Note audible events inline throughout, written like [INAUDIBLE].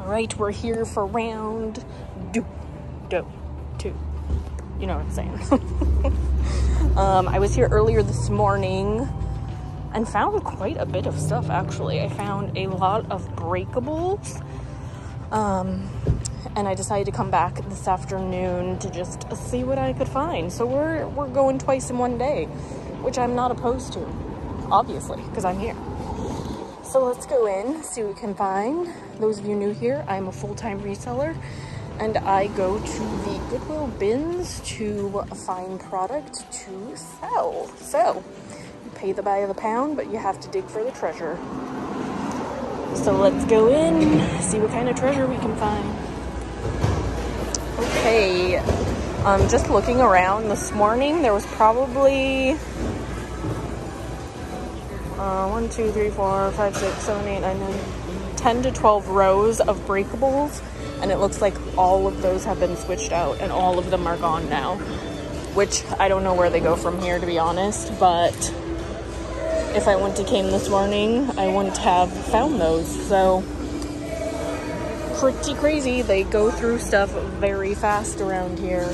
All right, we're here for round do, do, two. You know what I'm saying. [LAUGHS] um, I was here earlier this morning and found quite a bit of stuff actually. I found a lot of breakables. Um, and I decided to come back this afternoon to just see what I could find. So we're we're going twice in one day, which I'm not opposed to, obviously, because I'm here. So let's go in, see what we can find. Those of you new here, I'm a full-time reseller and I go to the Goodwill bins to find product to sell. So you pay the buy of the pound, but you have to dig for the treasure. So let's go in, see what kind of treasure we can find. Okay, um, just looking around this morning, there was probably uh, 1, 2, 3, 4, 5, 6, 7, 8, 9, 9, 10 to 12 rows of breakables, and it looks like all of those have been switched out, and all of them are gone now. Which I don't know where they go from here, to be honest, but if I went to Kane this morning, I wouldn't have found those. So, pretty crazy. They go through stuff very fast around here.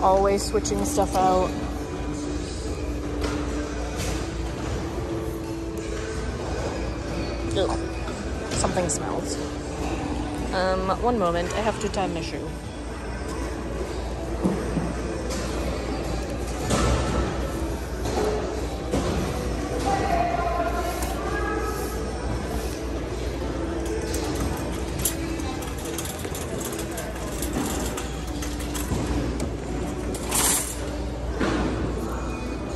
Always switching stuff out. Ugh. Something smells. Um, one moment. I have to tie my shoe.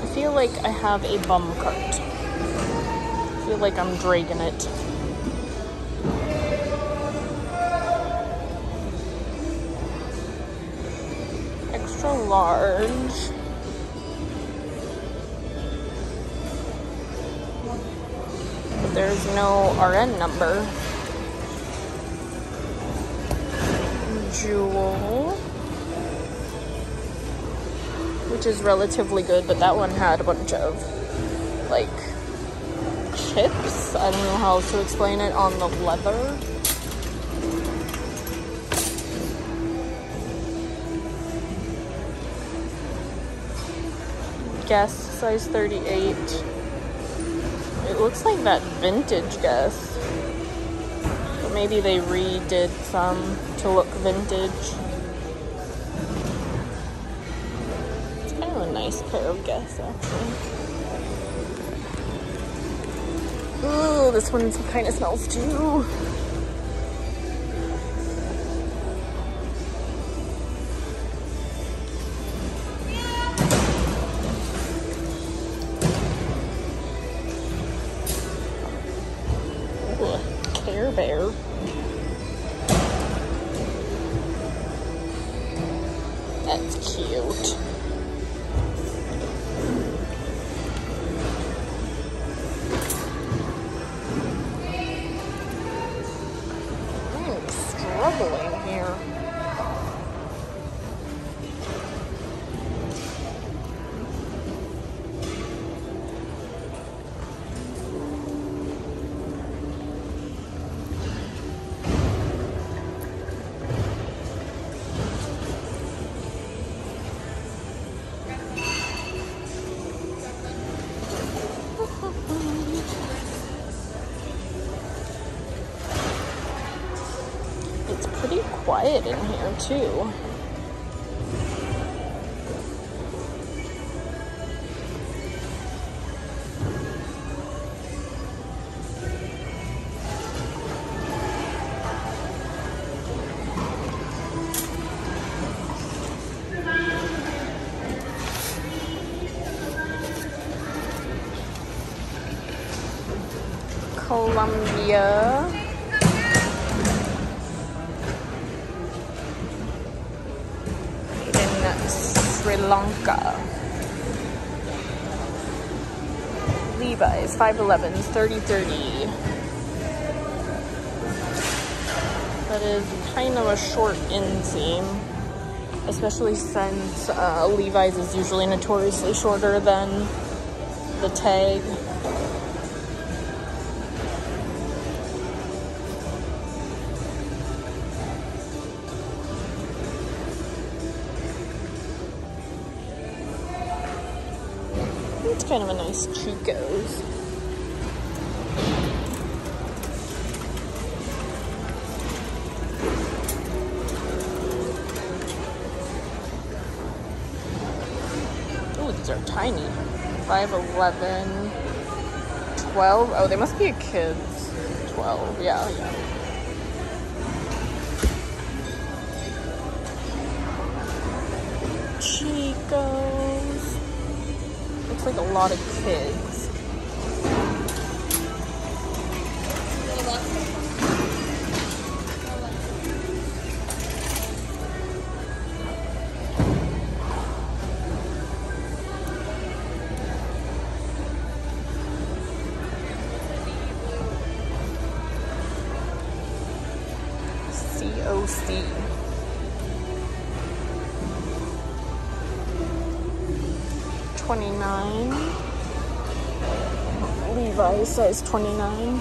I feel like I have a bum cart. Feel like I'm dragging it. Extra large. But there's no RN number. Jewel. Which is relatively good, but that one had a bunch of like chips. I don't know how else to explain it on the leather. Guess size 38. It looks like that vintage guess. But maybe they redid some to look vintage. It's kind of a nice pair of guess actually. Ooh, this one kind of smells too. Too. 5'11, 30 30. That is kind of a short inseam, especially since uh, Levi's is usually notoriously shorter than the tag. It's kind of a nice Chico's. 5'11", 12. Oh, they must be a kid's. 12, yeah, yeah. Chico's. Looks like a lot of kids. Size twenty-nine.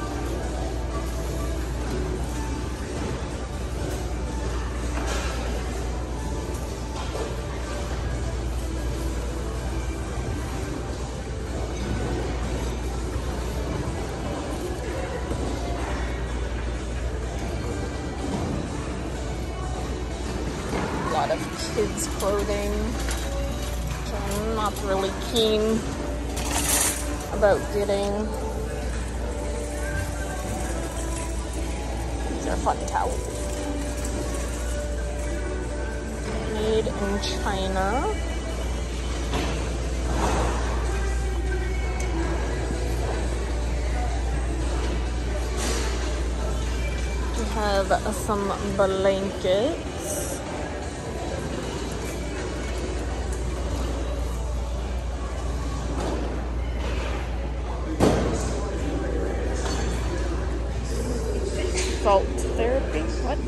A lot of kids' clothing. which I'm not really keen about getting. Have some blankets. Salt therapy? What?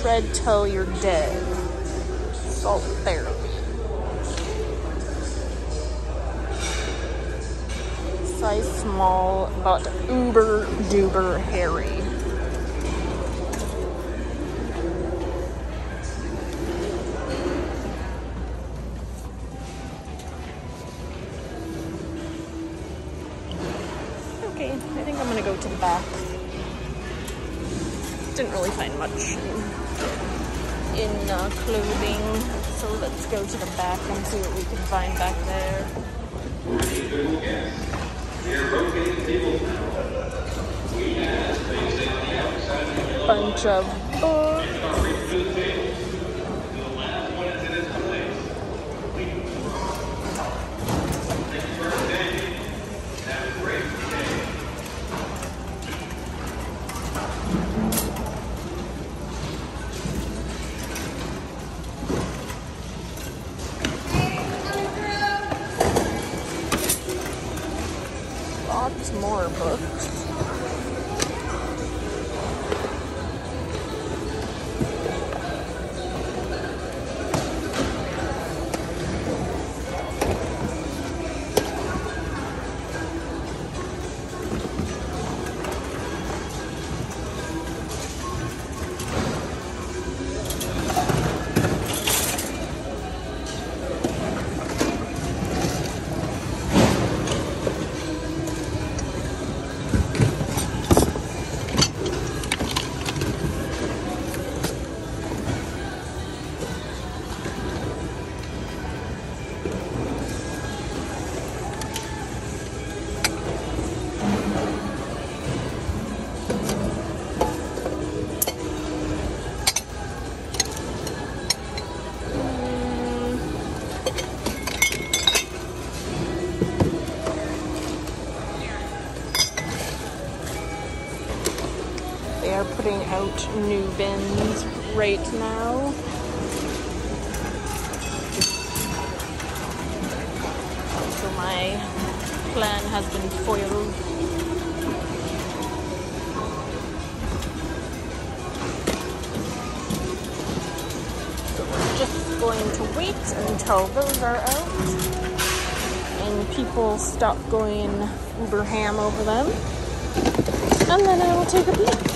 Shred till you're dead. Salt therapy. Small, but uber duber hairy. Okay, I think I'm gonna go to the back. Didn't really find much in, uh, clothing, so let's go to the back and see what we can find back there. Bunch of books. They are putting out new bins right now. So my plan has been foiled. Just going to wait until those are out and people stop going uber ham over them. And then I will take a peek.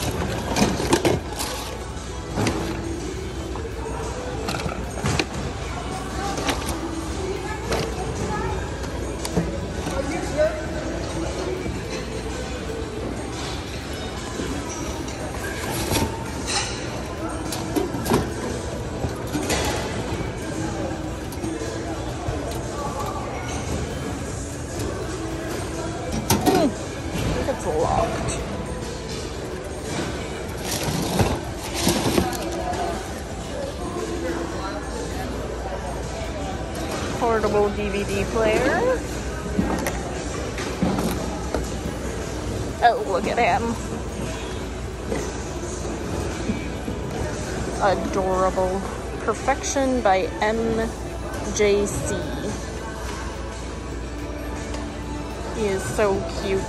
Portable DVD player. Oh, look at him. Adorable. Perfection by MJC. He is so cute.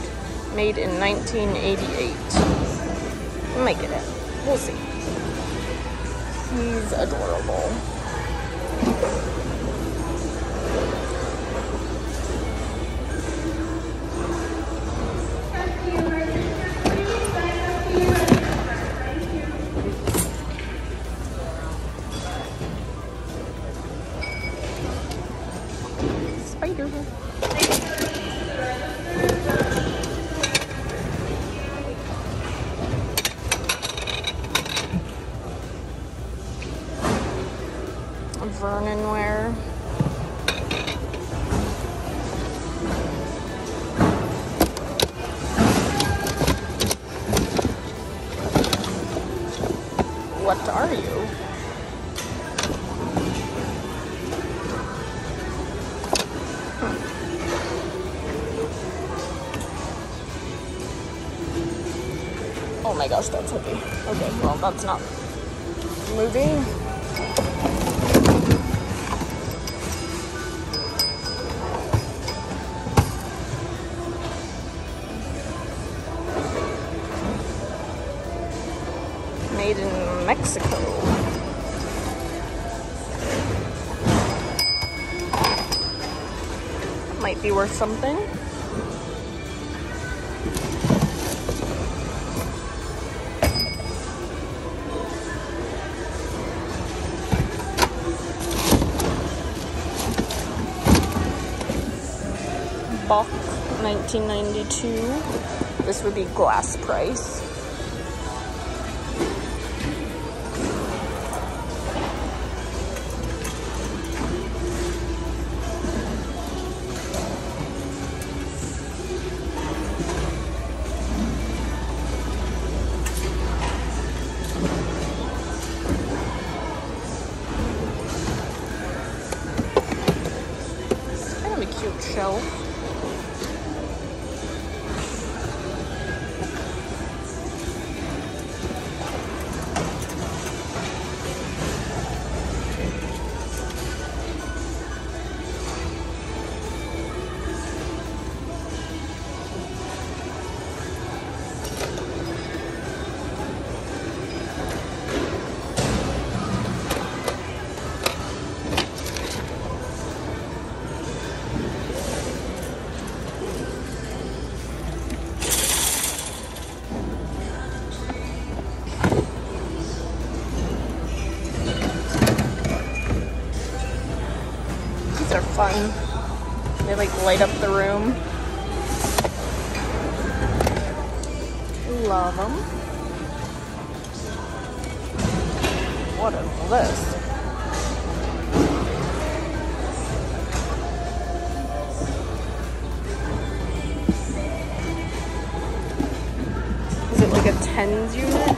Made in 1988. Might get it. We'll see. He's adorable. Oh my gosh, that's heavy. Okay, well, that's not moving. Made in Mexico. Might be worth something. 1992. This would be glass price. Light up the room. Love them. What is this? Is it like a TENS unit?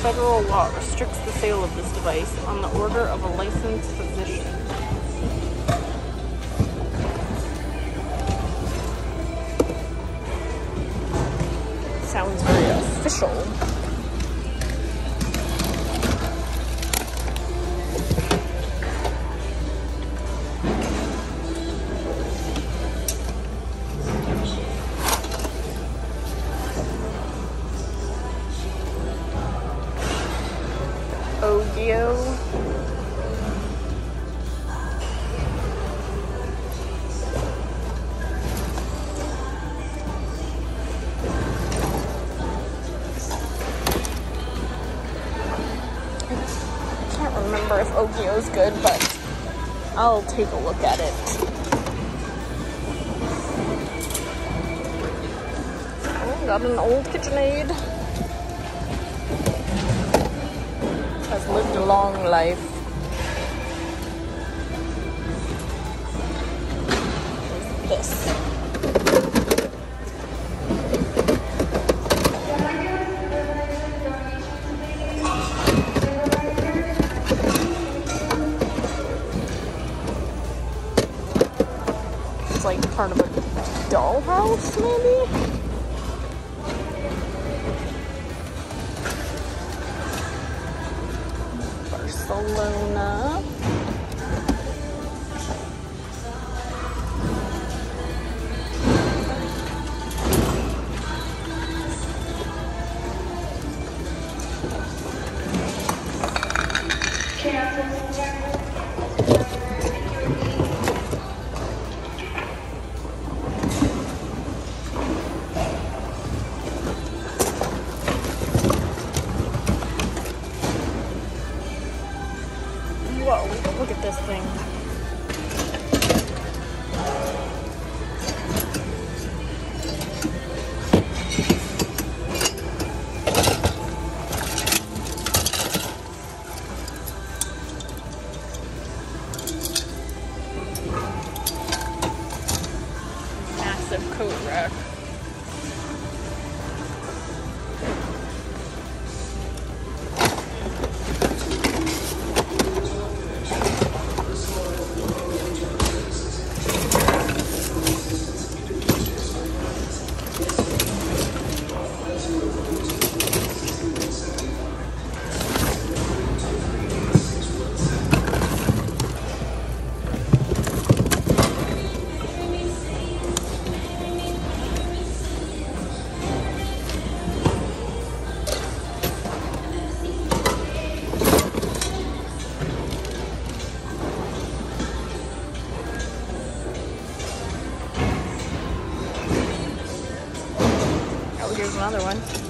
Federal law restricts the sale of this device on the order of a licensed physician. Sounds very official. Good, but I'll take a look at it. Oh, got an old KitchenAid. has lived a long life. another one.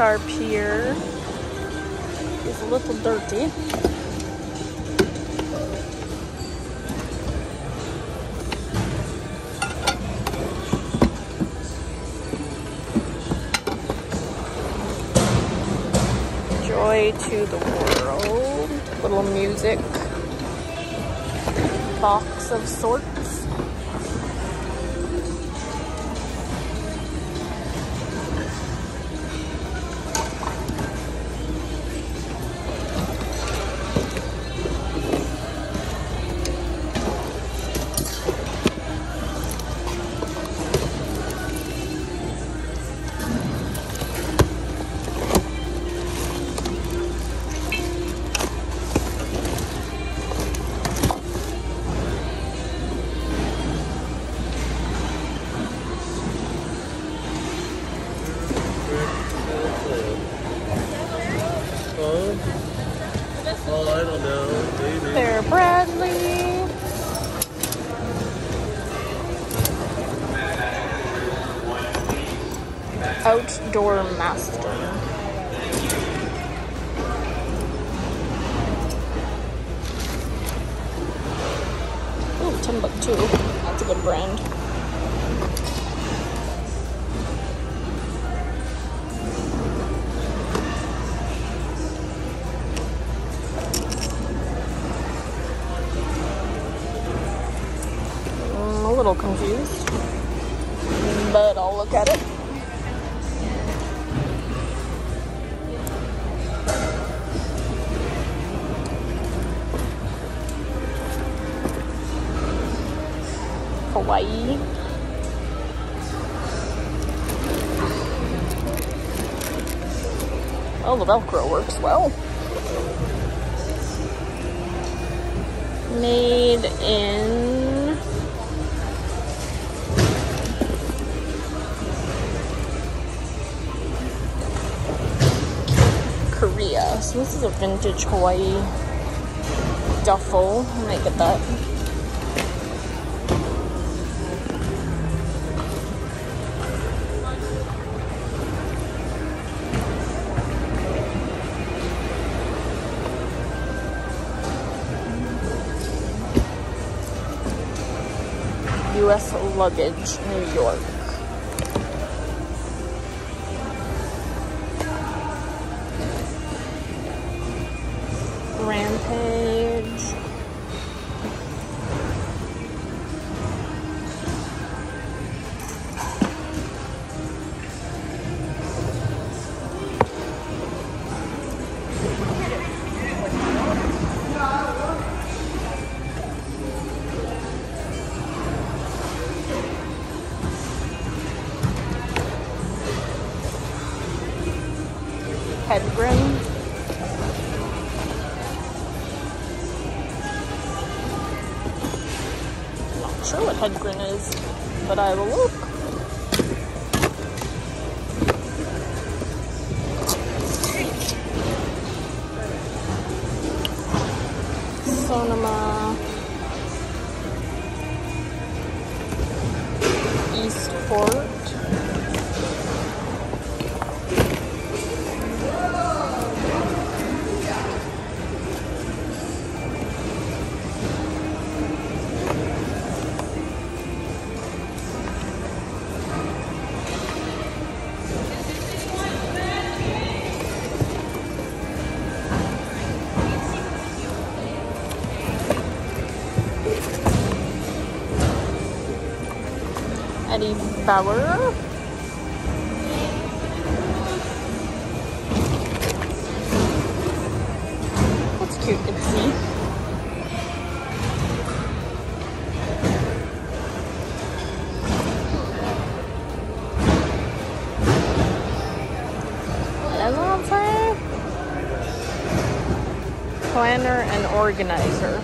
our pier. It's a little dirty. Joy to the world. Little music box of sorts. dorm Velcro works well. Made in Korea. So this is a vintage Hawaii duffel. I might get that. luggage, New York. headroom. Not sure what Hedgren is, but I will. tower. That's cute, Ipsy. planner and organizer.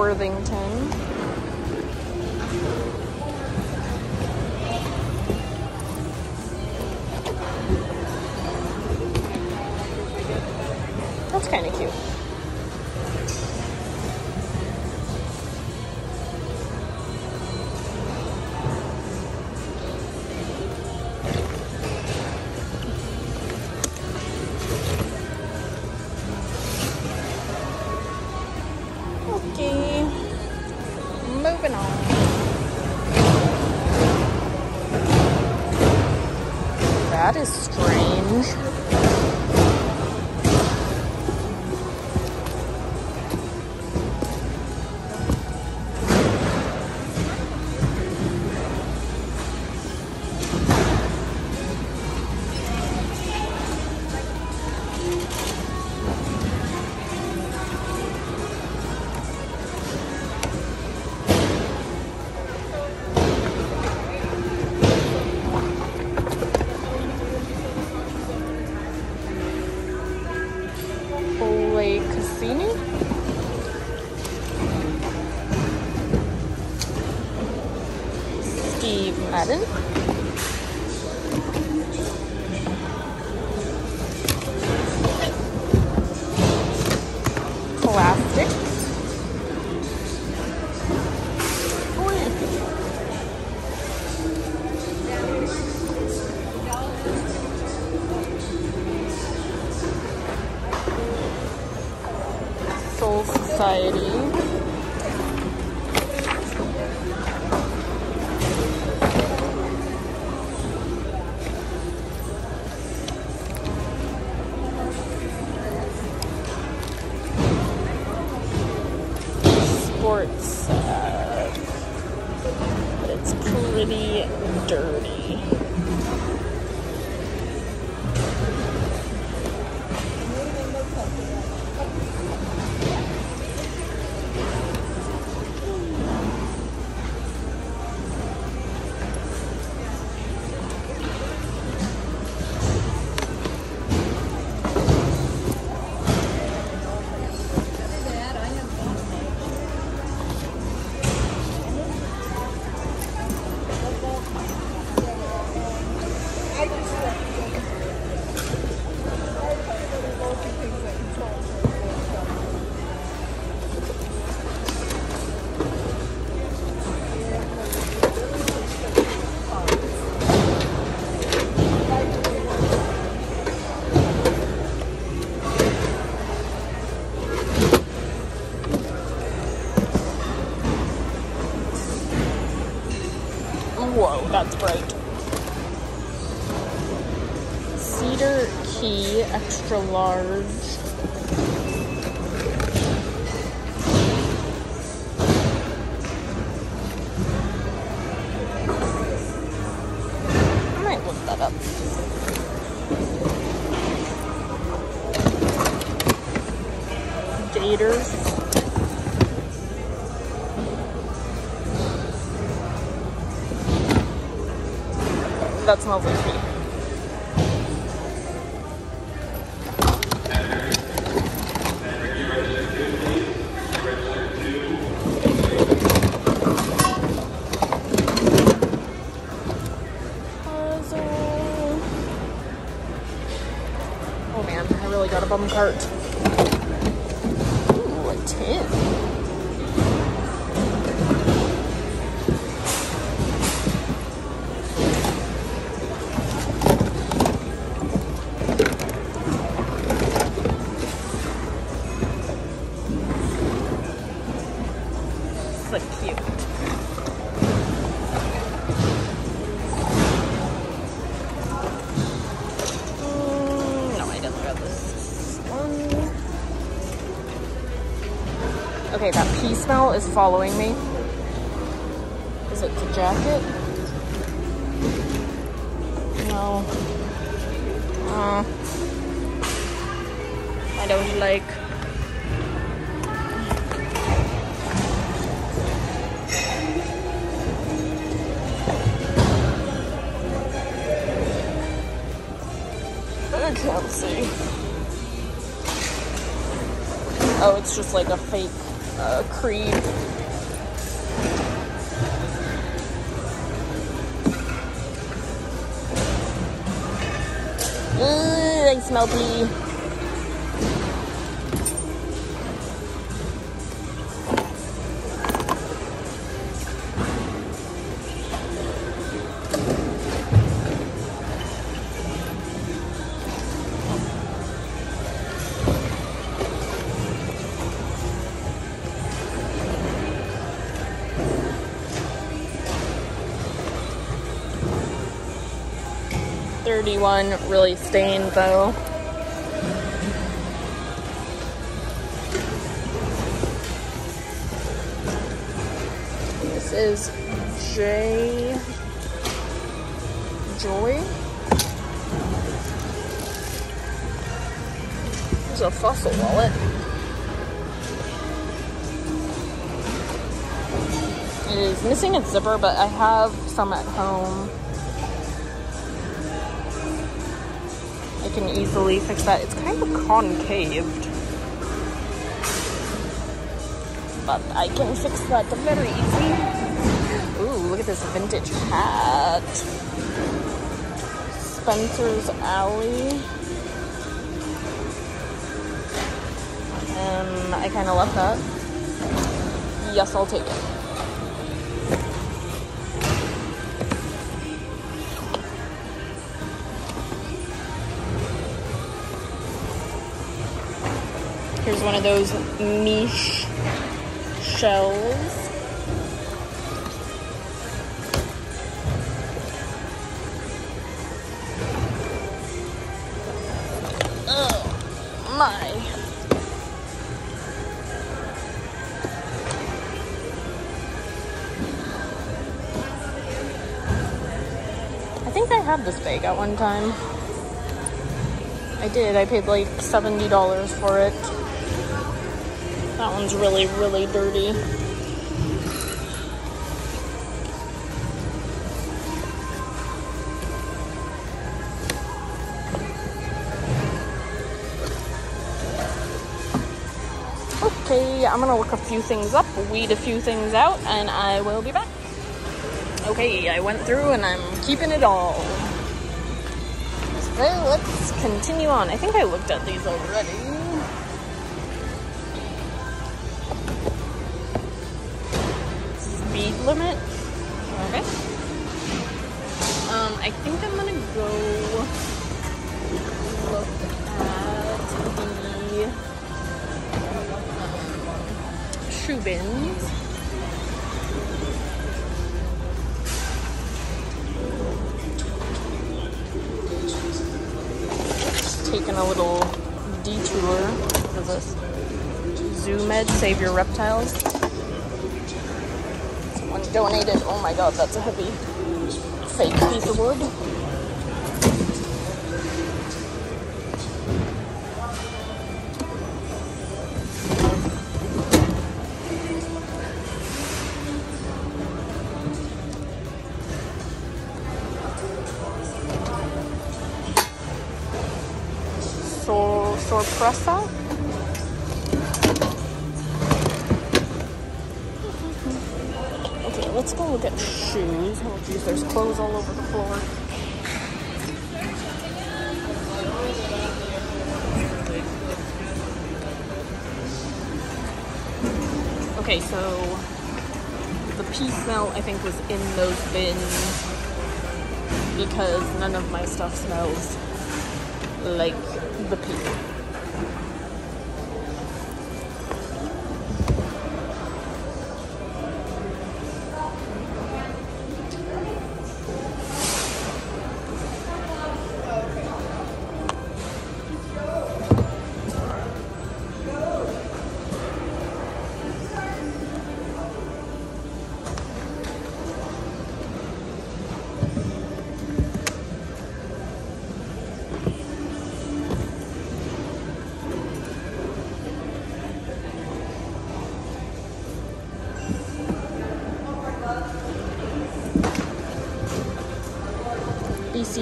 Worthington. Extra large. I might look that up. Gators. That smells like feet. Cart. Pea is following me. Is it the jacket? No. Uh, I don't like. I can't see. Oh, it's just like a fake uh, creed. Ugh, I smell pee. Thirty-one, really stained though. This is J Joy. There's a fossil wallet. It is missing its zipper, but I have some at home. I can easily fix that. It's kind of concaved. But I can fix that very easy. Ooh, look at this vintage hat. Spencer's Alley. Um, I kind of love that. Yes, I'll take it. One of those niche shells. Oh my. I think I had this bag at one time. I did. I paid like $70 for it. That one's really, really dirty. Okay, I'm gonna look a few things up, weed a few things out, and I will be back. Okay, I went through and I'm keeping it all. So let's continue on. I think I looked at these already. God, that's a heavy fake piece of wood. Okay, so the pee smell I think was in those bins because none of my stuff smells like the pee.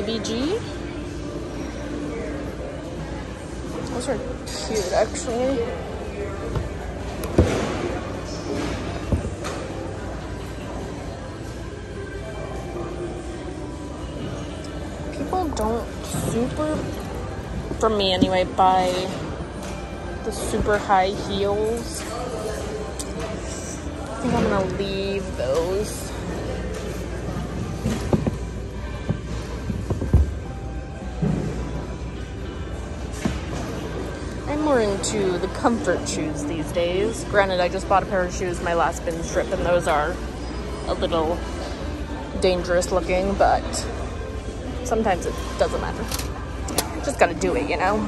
BCBG. Those are cute, actually. People don't super, for me anyway, buy the super high heels. I think I'm gonna leave those. Into the comfort shoes these days. Granted, I just bought a pair of shoes my last bin trip, and those are a little dangerous looking, but sometimes it doesn't matter. Just gotta do it, you know?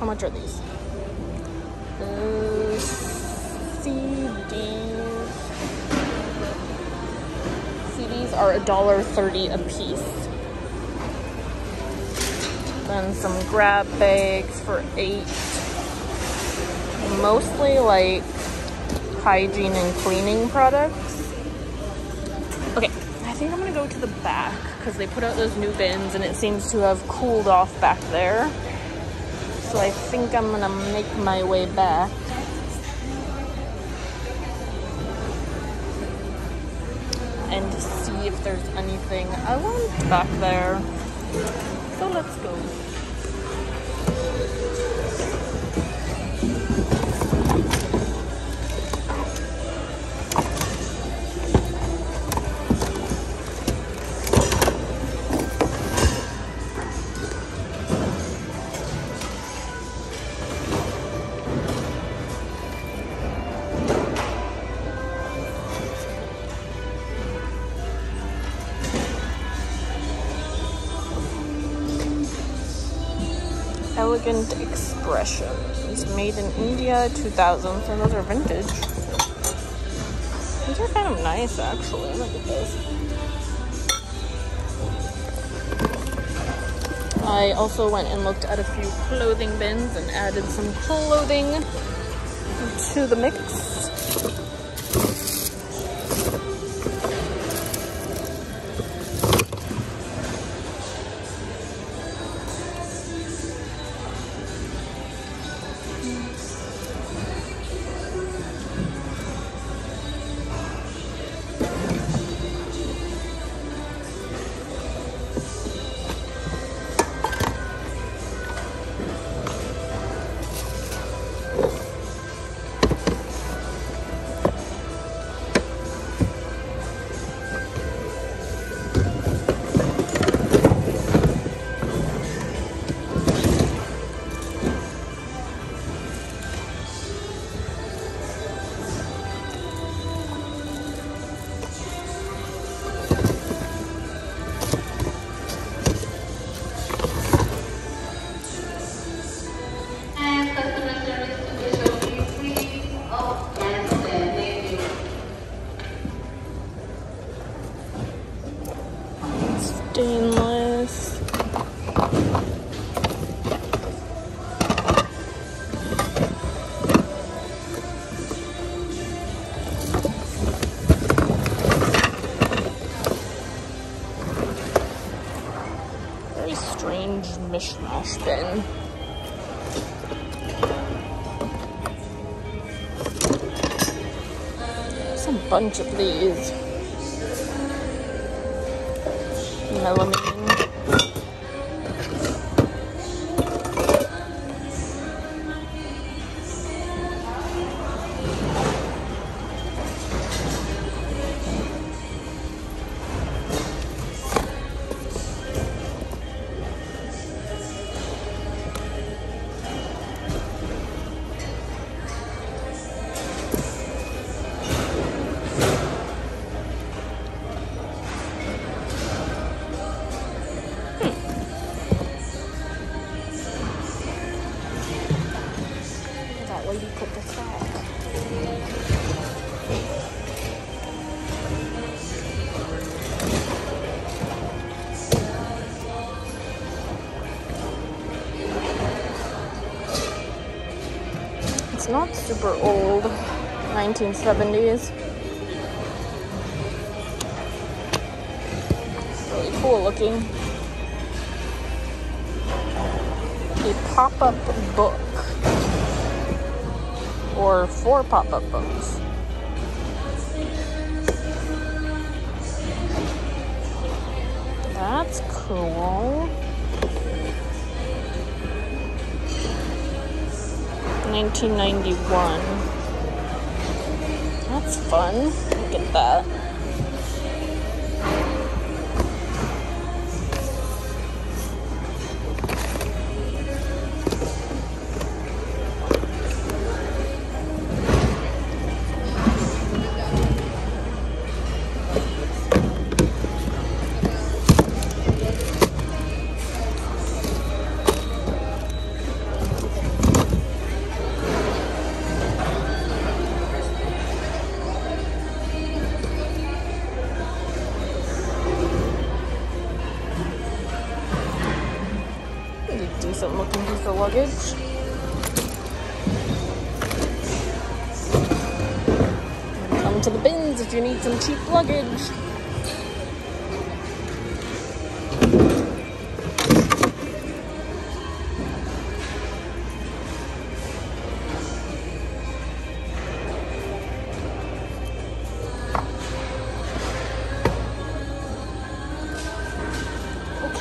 How much are these? The CDs. CDs are $1.30 a piece. Then some grab bags for eight. Mostly like hygiene and cleaning products. Okay, I think I'm gonna go to the back because they put out those new bins and it seems to have cooled off back there. So I think I'm gonna make my way back. And see if there's anything I want back there. So let's go. Elegant It's made in India, 2000. So those are vintage. These are kind of nice, actually. Look at this. I also went and looked at a few clothing bins and added some clothing to the mix. Mishmash bin. There's a bunch of these. Not super old, 1970s. Really cool looking. A pop-up book or four pop-up books. That's cool. 1991. That's fun. Look at that.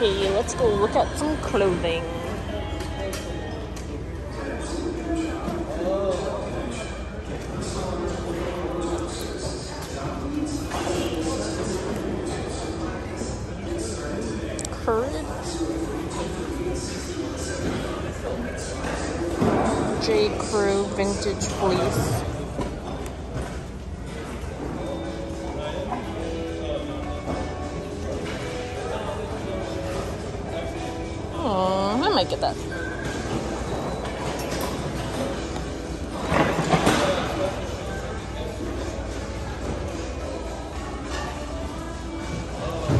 Okay, let's go look at some clothing. Vintage Fleece. Oh, I might get that.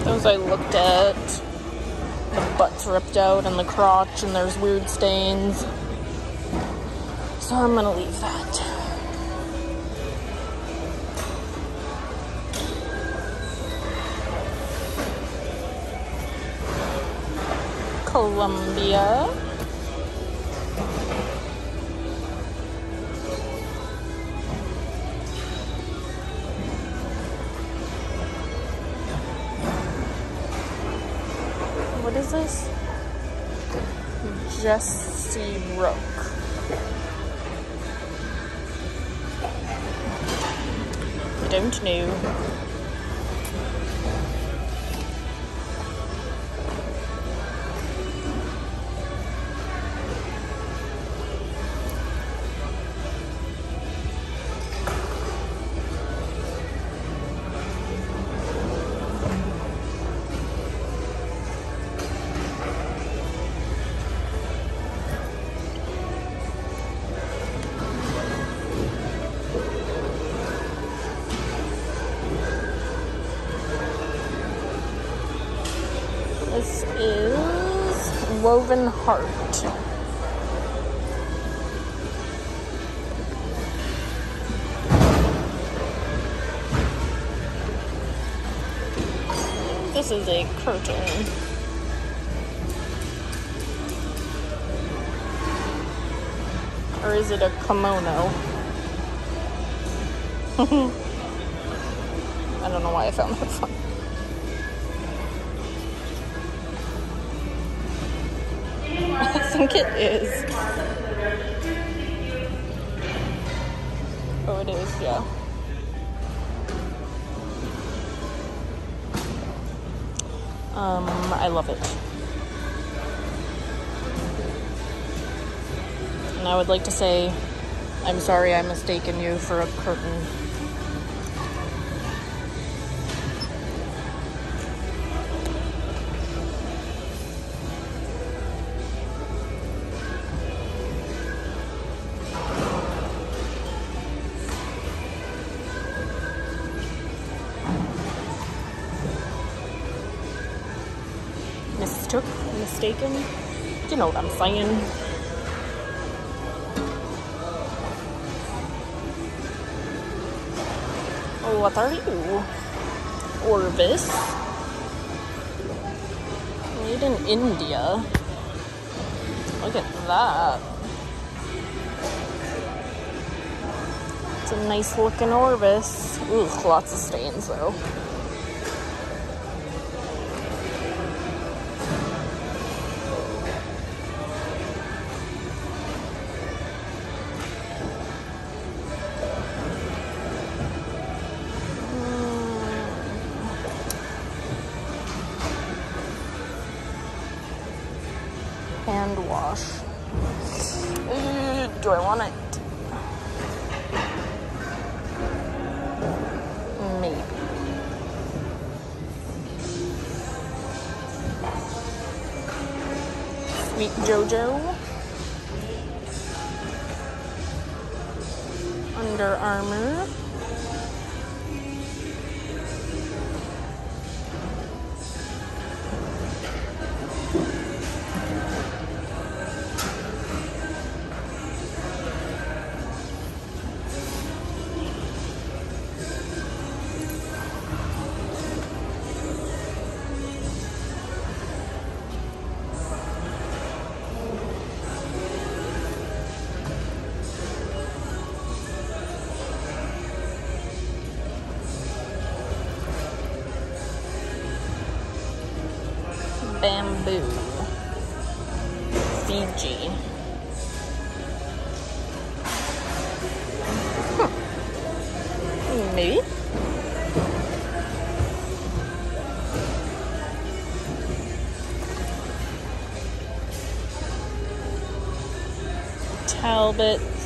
Those I looked at. the butt's ripped out and the crotch and there's weird stains. So I'm gonna leave that. Columbia. What is this? Jesse think it is. Oh, it is, yeah. Um, I love it. And I would like to say, I'm sorry I mistaken you for a curtain. Know what I'm saying. Oh, what are you? Orvis. Made in India. Look at that. It's a nice looking Orvis. Ugh, lots of stains though. Bamboo. Fiji. Hmm. Maybe. Talbots.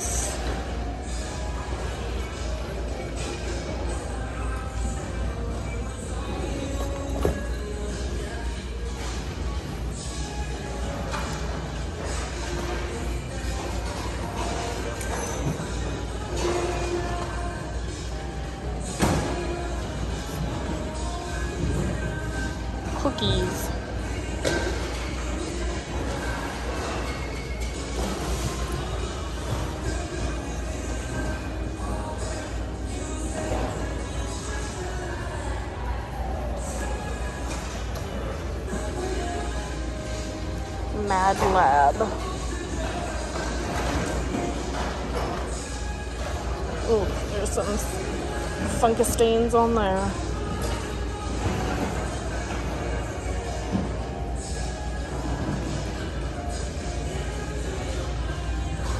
On there.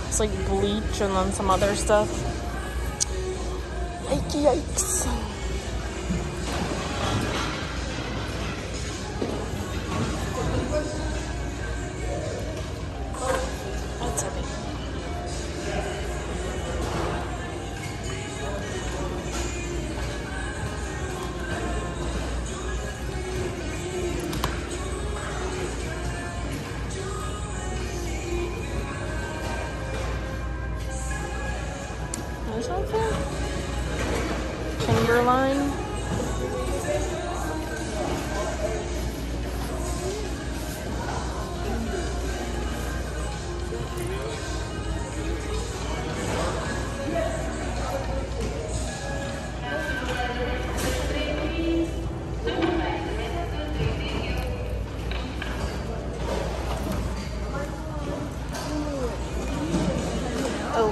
It's like bleach and then some other stuff. Yikes,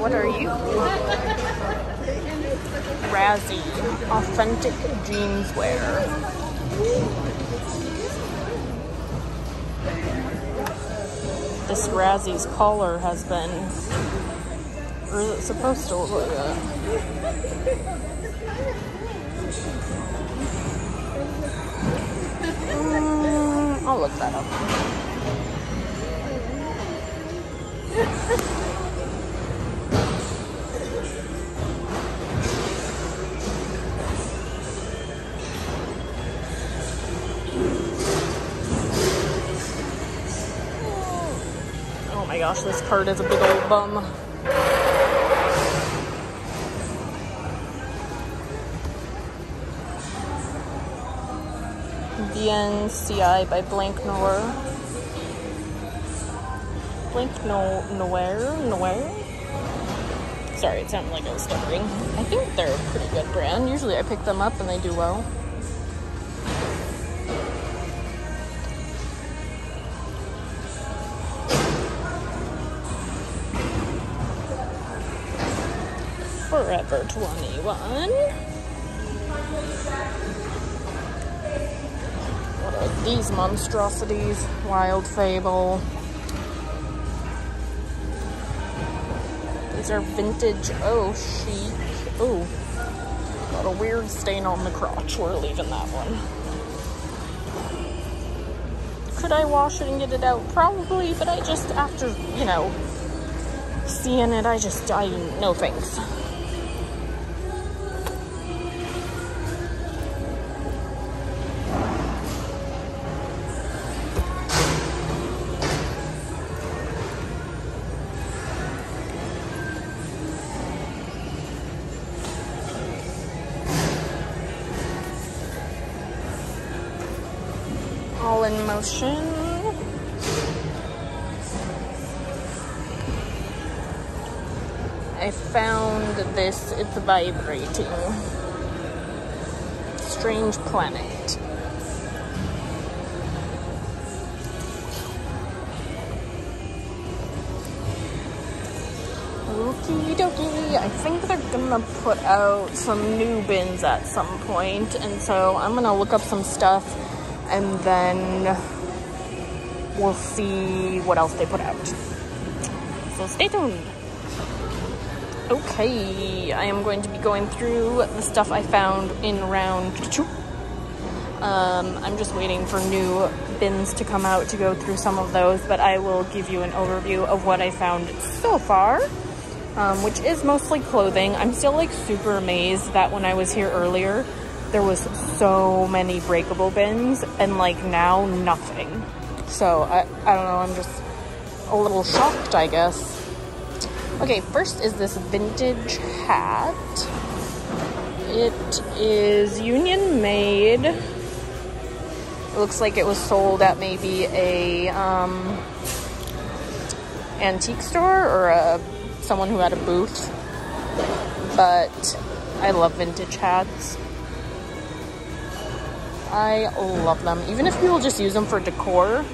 what are you? Razzie, authentic jeans wear. This Razzie's collar has been, or is it supposed to look like that? Mm, I'll look that up. Gosh, this cart is a big old bum. BNCI by Blanc Noir. Blank no Noir? Noir? Sorry, it sounded like I was stuttering. I think they're a pretty good brand. Usually I pick them up and they do well. Forever 21. What are these monstrosities? Wild Fable. These are vintage. Oh, chic. Oh, got a weird stain on the crotch. We're leaving that one. Could I wash it and get it out? Probably, but I just, after, you know, seeing it, I just, I, no thanks. I found this, it's vibrating. Strange planet. Okie dokie. I think they're gonna put out some new bins at some point, and so I'm gonna look up some stuff and then we'll see what else they put out. So stay tuned. Okay, I am going to be going through the stuff I found in round two. Um, I'm just waiting for new bins to come out to go through some of those, but I will give you an overview of what I found so far, um, which is mostly clothing. I'm still like super amazed that when I was here earlier, there was so many breakable bins and like now nothing. So I, I don't know, I'm just a little shocked, I guess. Okay, first is this vintage hat. It is union made. It looks like it was sold at maybe a um, antique store or a someone who had a booth. But I love vintage hats. I love them. Even if people just use them for decor,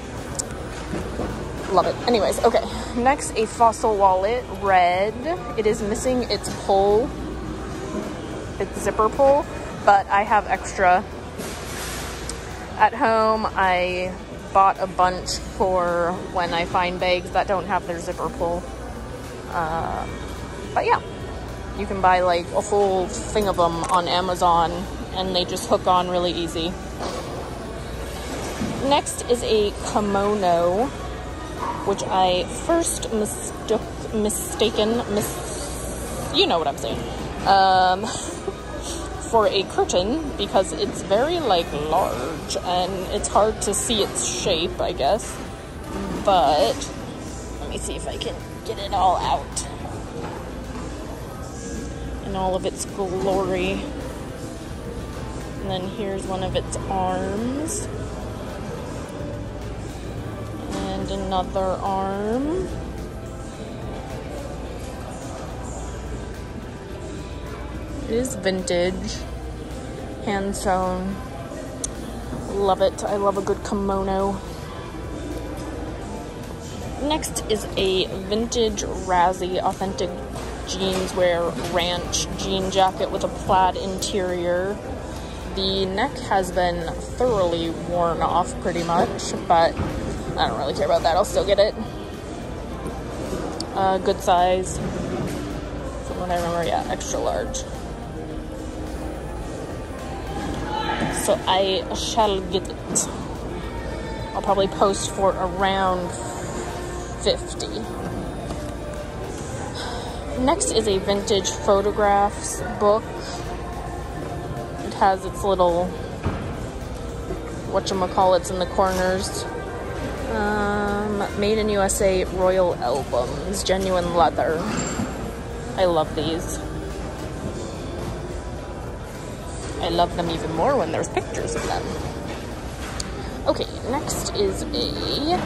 Love it. Anyways, okay. Next, a fossil wallet, red. It is missing its pull, its zipper pull, but I have extra at home. I bought a bunch for when I find bags that don't have their zipper pull. Um, but yeah, you can buy like a whole thing of them on Amazon and they just hook on really easy. Next is a kimono, which I first mistook, mistaken, mis, you know what I'm saying, um, for a curtain because it's very like large and it's hard to see its shape, I guess. But let me see if I can get it all out in all of its glory. And then here's one of its arms. And another arm. It is vintage, hand sewn. Love it. I love a good kimono. Next is a vintage Razzie authentic jeanswear ranch jean jacket with a plaid interior. The neck has been thoroughly worn off pretty much, but I don't really care about that. I'll still get it. Uh, good size. From what I remember, yeah, extra large. So I shall get it. I'll probably post for around 50. Next is a vintage photographs book. Has its little whatchamacallits in the corners. Um, made in USA Royal Albums, genuine leather. I love these. I love them even more when there's pictures of them. Okay, next is a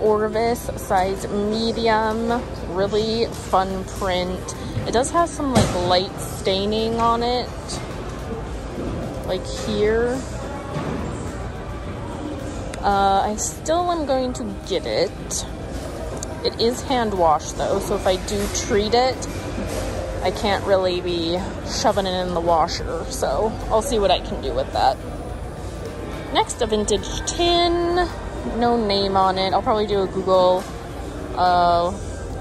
Orvis size medium, really fun print. It does have some like light staining on it, like here. Uh, I still am going to get it. It is hand washed though, so if I do treat it, I can't really be shoving it in the washer, so I'll see what I can do with that. Next, a vintage tin. No name on it. I'll probably do a Google uh,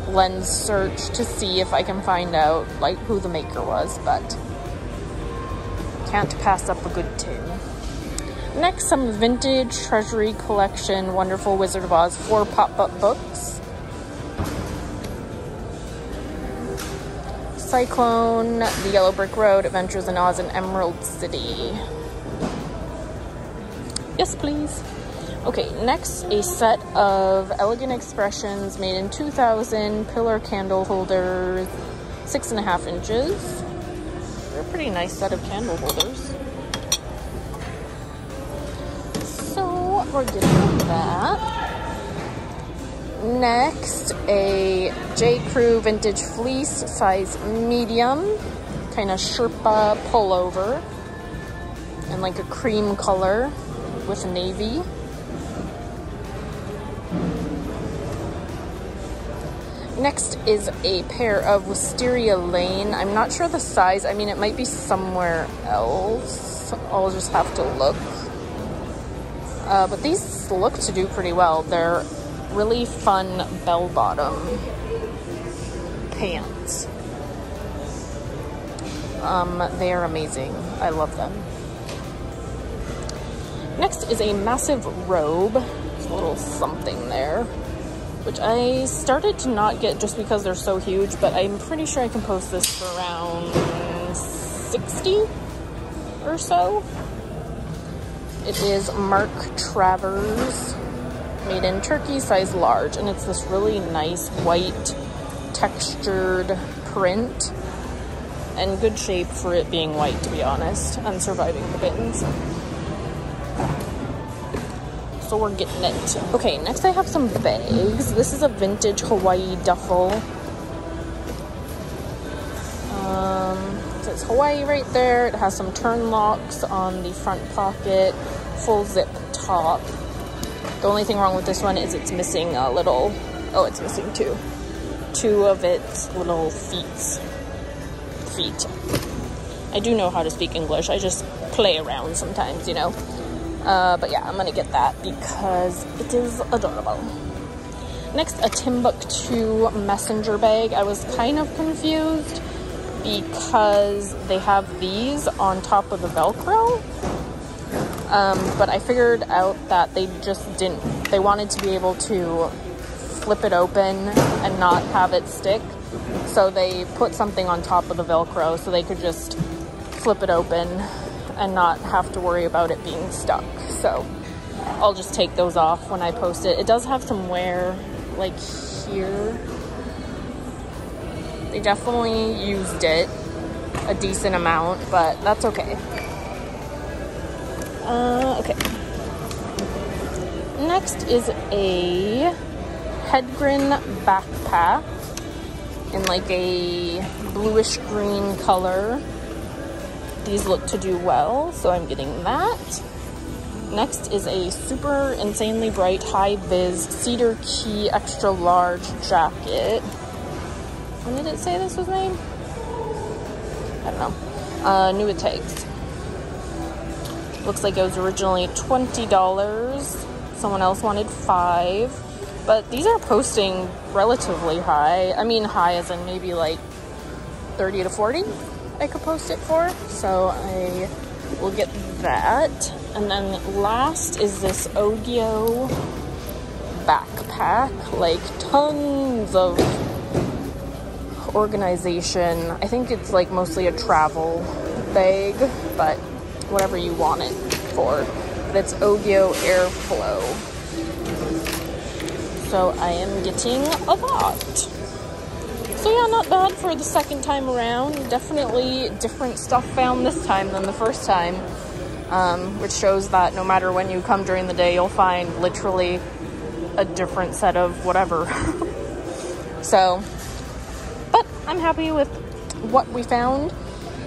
lens search to see if I can find out like who the maker was, but can't pass up a good tin. Next, some vintage Treasury Collection Wonderful Wizard of Oz four pop-up books. Cyclone, The Yellow Brick Road, Adventures in Oz, and Emerald City. Yes, please. Okay, next, a set of Elegant Expressions made in 2000 pillar candle holders, six and a half inches. A pretty nice set of candle holders. So, we're getting that. Next, a J. Crew Vintage Fleece, size medium, kind of Sherpa pullover, and like a cream color with navy. Next is a pair of Wisteria Lane. I'm not sure the size. I mean, it might be somewhere else. I'll just have to look. Uh, but these look to do pretty well. They're really fun bell-bottom pants. Um, they are amazing. I love them. Next is a massive robe. There's a little something there. Which I started to not get just because they're so huge, but I'm pretty sure I can post this for around 60 or so. It is Mark Travers, made in Turkey, size large, and it's this really nice white textured print and good shape for it being white, to be honest, and surviving the bins so we're getting it. Okay, next I have some bags. This is a vintage Hawaii duffel. Um, it says Hawaii right there. It has some turn locks on the front pocket, full zip top. The only thing wrong with this one is it's missing a little, oh, it's missing two. Two of its little feet. Feet. I do know how to speak English. I just play around sometimes, you know. Uh, but yeah, I'm gonna get that because it is adorable. Next, a Timbuk2 messenger bag. I was kind of confused because they have these on top of the Velcro. Um, but I figured out that they just didn't, they wanted to be able to flip it open and not have it stick. So they put something on top of the Velcro so they could just flip it open and not have to worry about it being stuck. So I'll just take those off when I post it. It does have some wear like here. They definitely used it a decent amount, but that's okay. Uh, okay. Next is a Hedgren backpack in like a bluish green color. These look to do well, so I'm getting that. Next is a super insanely bright high vis cedar key extra large jacket. When did it say this was made? I don't know. Uh, new with tags. Looks like it was originally $20. Someone else wanted five. But these are posting relatively high. I mean, high as in maybe like 30 to 40 I could post it for. So I will get that. And then last is this Ogio backpack. Like tons of organization. I think it's like mostly a travel bag, but whatever you want it for. But it's Ogio Airflow. So I am getting a lot. So yeah, not bad for the second time around. Definitely different stuff found this time than the first time. Um, which shows that no matter when you come during the day, you'll find literally a different set of whatever. [LAUGHS] so, but I'm happy with what we found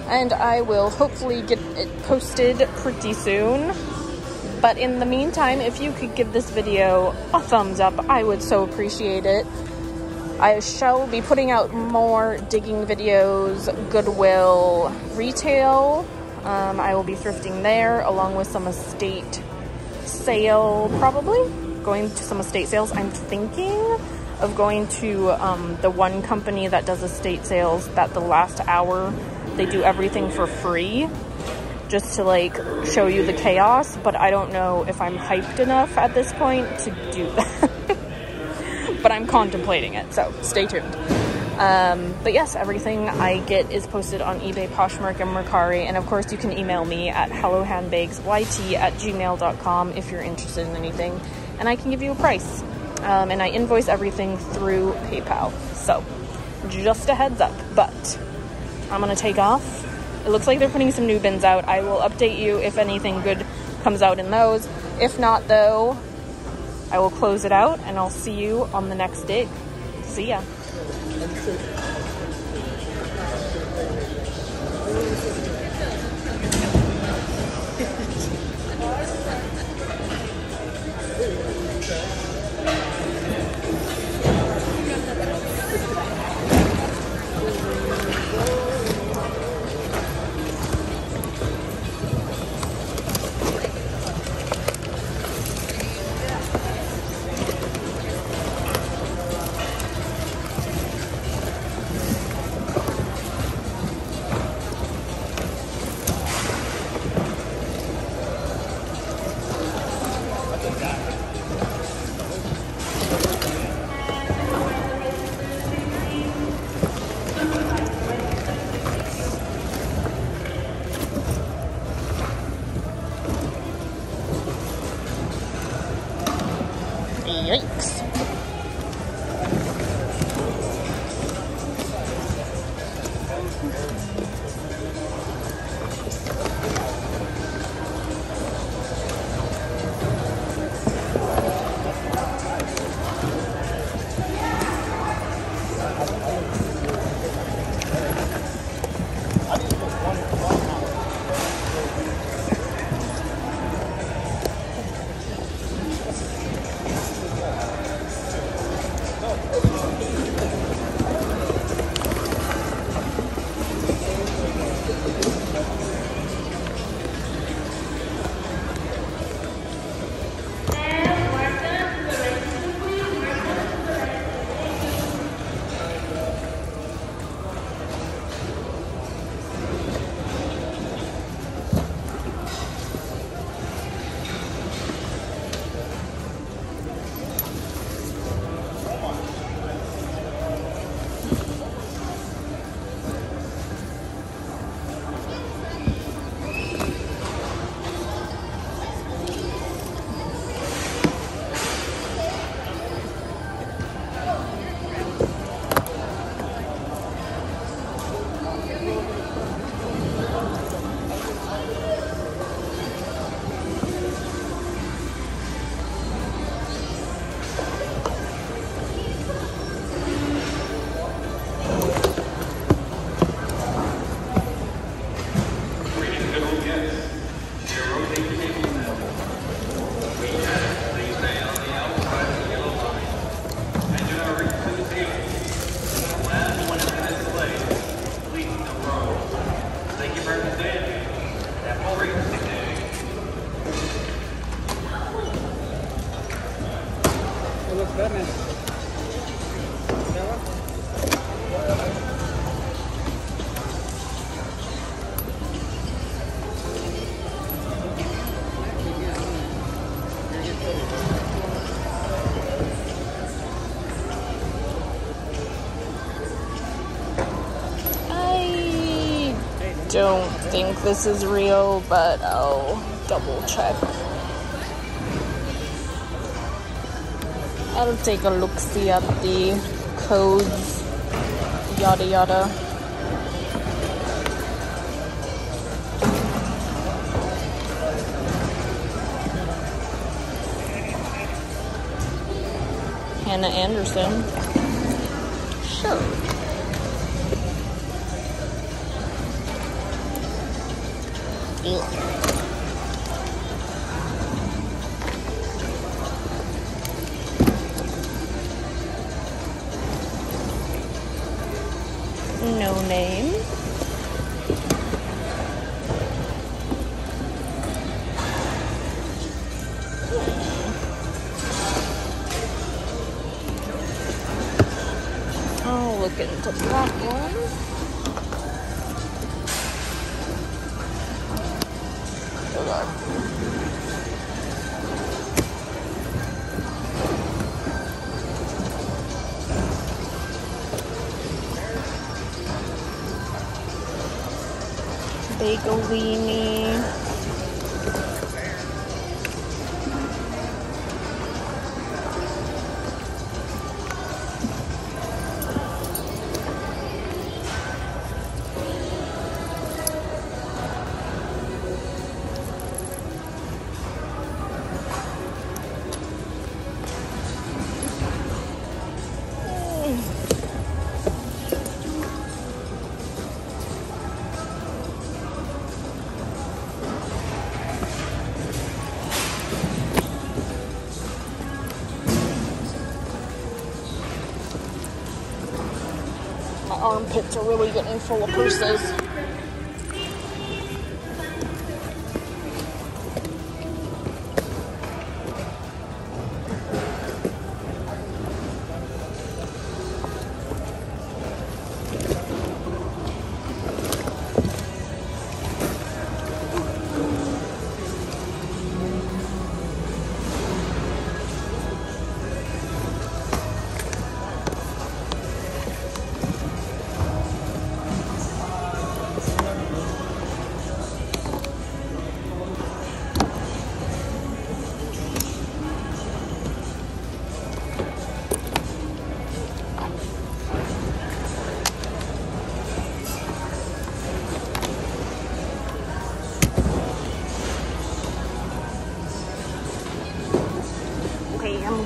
and I will hopefully get it posted pretty soon. But in the meantime, if you could give this video a thumbs up, I would so appreciate it. I shall be putting out more digging videos, Goodwill, retail. Um, I will be thrifting there along with some estate sale, probably. Going to some estate sales. I'm thinking of going to um, the one company that does estate sales that the last hour they do everything for free just to like show you the chaos, but I don't know if I'm hyped enough at this point to do [LAUGHS] that. But I'm contemplating it, so stay tuned. Um, but yes, everything I get is posted on eBay, Poshmark, and Mercari. And of course, you can email me at hellohandbagsyt at gmail.com if you're interested in anything. And I can give you a price. Um, and I invoice everything through PayPal. So, just a heads up. But I'm gonna take off. It looks like they're putting some new bins out. I will update you if anything good comes out in those. If not, though, I will close it out and I'll see you on the next dig. See ya. Don't think this is real, but I'll double check. I'll take a look see at the codes, yada yada. Hanna Andersson. Baggallini. My armpits are really getting full of purses.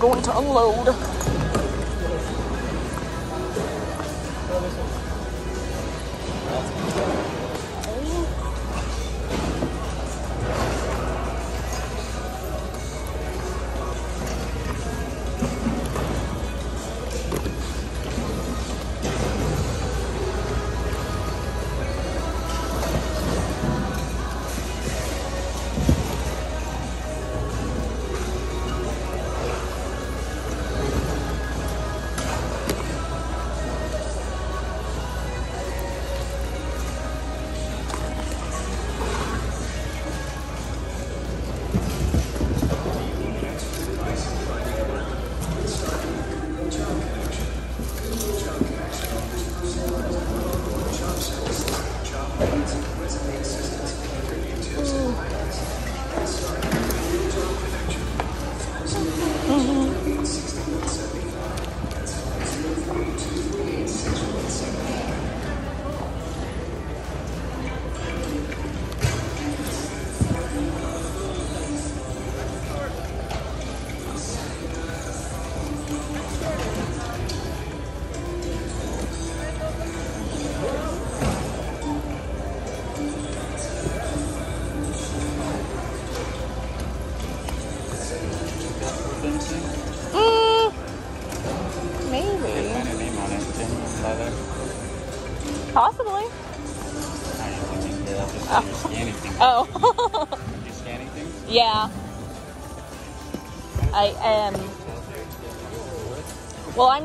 Going to unload.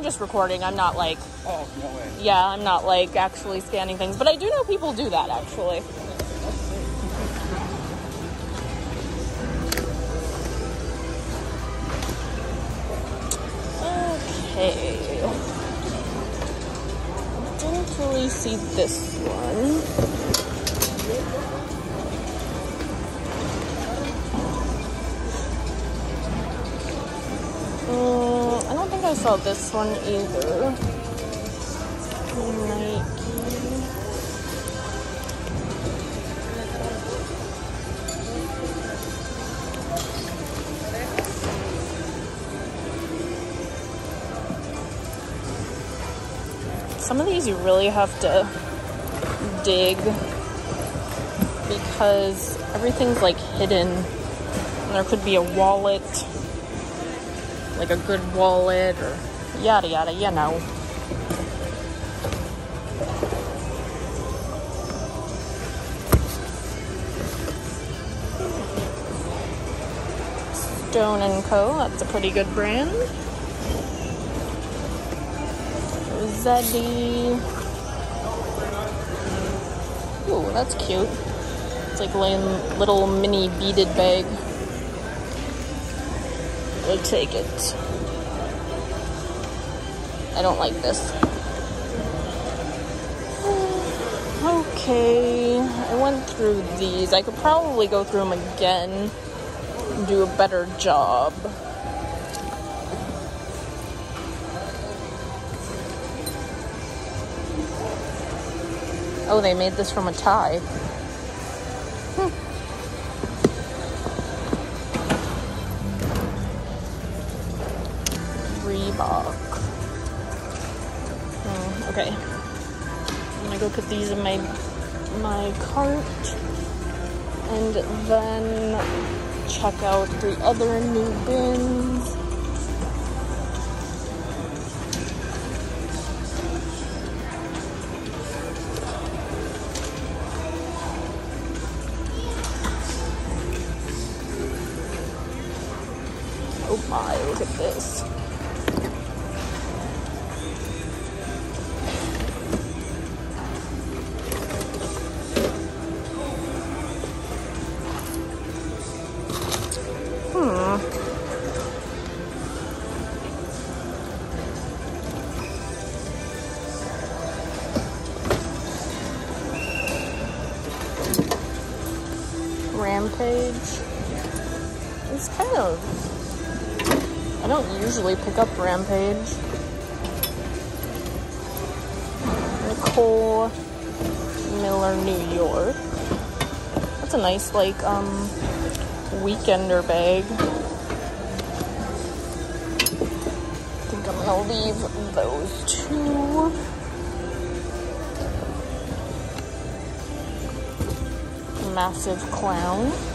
Just recording. I'm not like, Oh, no way. yeah, I'm not like actually scanning things. But I do know people do that actually. Okay. Didn't really see this this one either. Some of these you really have to dig because everything's like hidden. There could be a wallet, like a good wallet, or yada yada, you know. Stone and Co. That's a pretty good brand. Zeddy. Ooh, that's cute. It's like a little mini beaded bag. I'll take it. I don't like this. Okay, I went through these. I could probably go through them again and do a better job. Oh, they made this from a tie. Go put these in my my cart and then check out the other new bins. Rampage. Nicole Miller, New York. That's a nice, like, um, weekender bag. I think I'm gonna leave those two. Massive clown.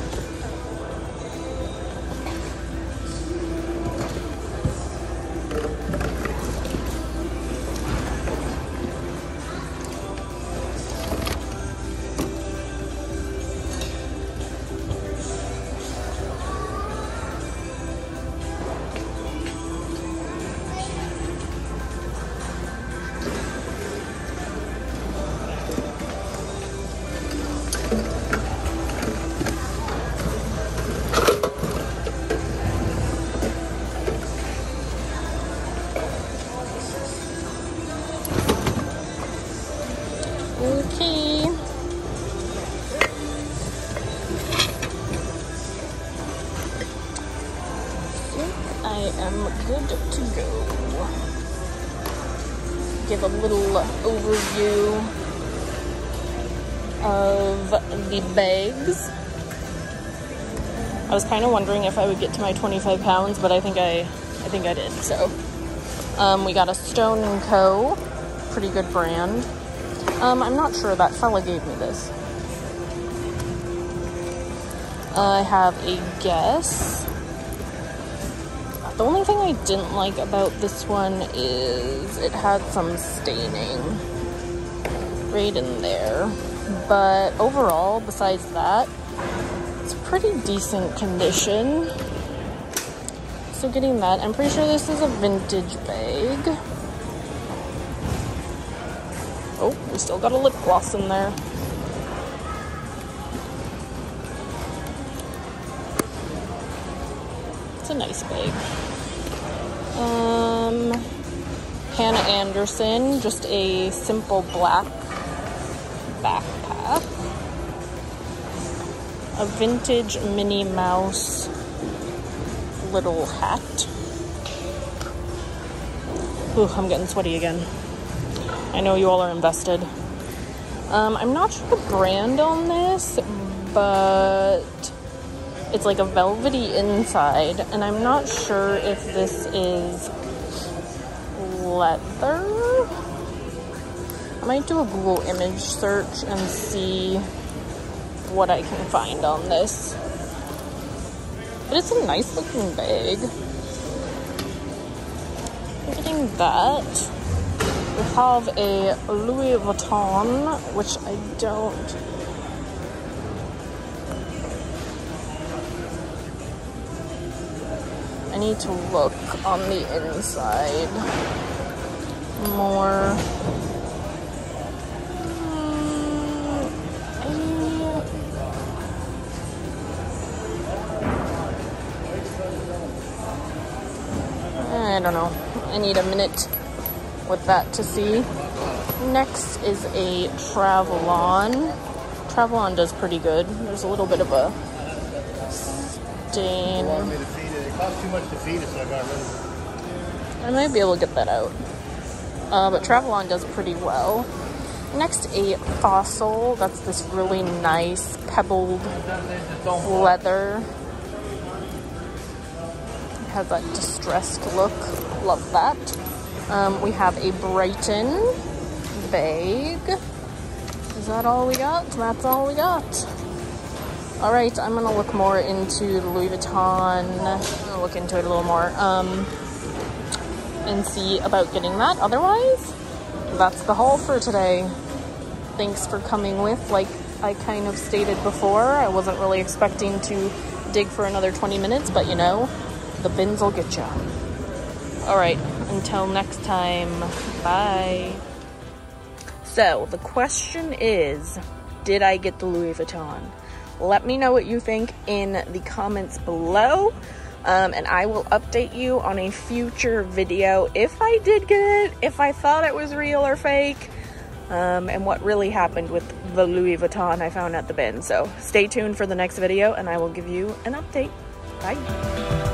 Overview of the bags. I was kind of wondering if I would get to my 25 pounds, but I think I, I think I did. So, um, we got a Stone and Co. Pretty good brand. Um, I'm not sure. That fella gave me this. I have a guess. The only thing I didn't like about this one is it had some staining right in there. But overall, besides that, it's pretty decent condition. So getting that, I'm pretty sure this is a vintage bag. Oh, we still got a lip gloss in there. It's a nice bag. Um, Hanna Andersson, just a simple black backpack. A vintage Minnie Mouse little hat. Ooh, I'm getting sweaty again. I know you all are invested. Um, I'm not sure the brand on this, but it's like a velvety inside, and I'm not sure if this is leather. I might do a Google image search and see what I can find on this. But it's a nice looking bag. I'm Getting that. We have a Louis Vuitton, which I don't. Need to look on the inside more. Mm, I- I don't know. I need a minute with that to see. Next is a Travelon. Travelon does pretty good. There's a little bit of a stain. Costs too much to feed it, so I got rid of it. I might be able to get that out. Uh, but Travelon does pretty well. Next, a Fossil. That's this really nice pebbled leather. It has that distressed look. Love that. Um, we have a Brighton bag. Is that all we got? That's all we got. All right, I'm gonna look more into the Louis Vuitton. I'm gonna look into it a little more. Um, and see about getting that. Otherwise, that's the haul for today. Thanks for coming with. Like I kind of stated before, I wasn't really expecting to dig for another 20 minutes, but you know, the bins will get you. All right, until next time, bye. So, the question is Did I get the Louis Vuitton? Let me know what you think in the comments below. Um, and I will update you on a future video if I did get it, if I thought it was real or fake, um, and what really happened with the Louis Vuitton I found at the bin. So stay tuned for the next video and I will give you an update. Bye.